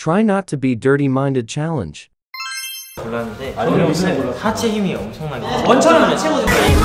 Try not to be dirty-minded challenge. 골랐는데 저는 하체 힘이 엄청나게 원천은 하체거든요. dirty